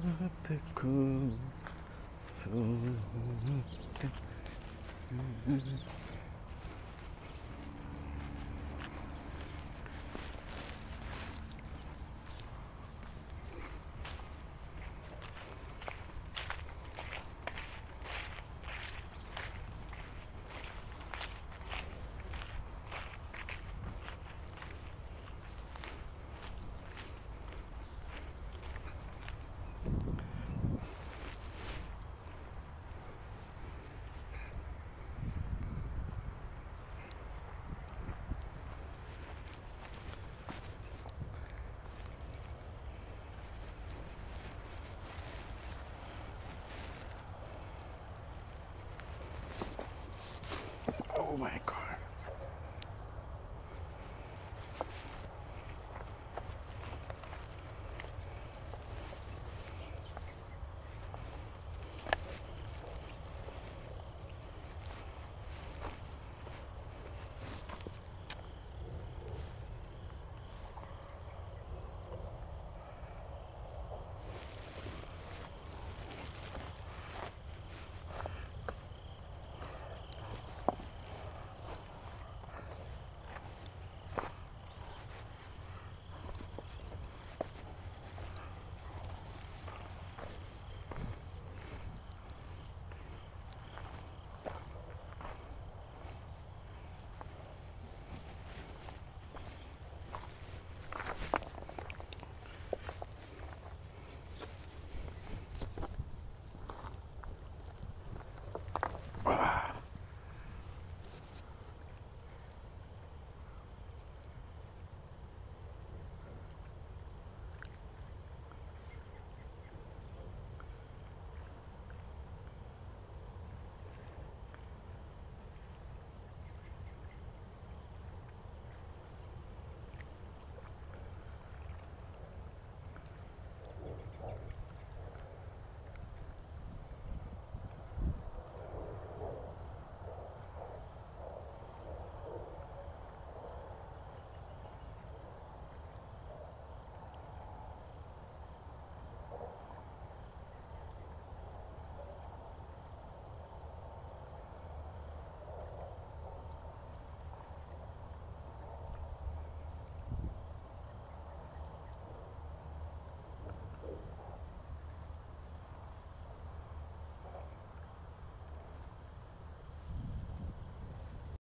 ってくそうって Oh my god.